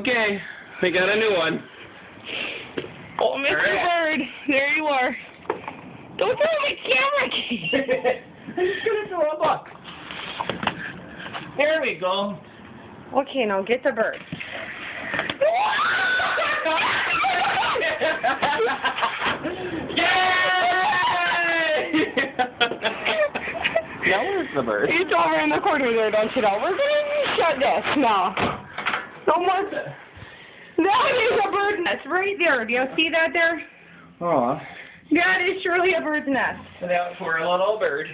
Okay, we got a new one. Oh, Mr. Alright. Bird, there you are. Don't throw my camera key. I'm just gonna throw a book. There we go. okay, now get the bird. Yay! now where's the bird? It's over in the corner there, don't you know? We're gonna shut this now. No more. That is a bird nest right there. Do you see that there? Aw, That is surely a bird's nest. that poor little bird.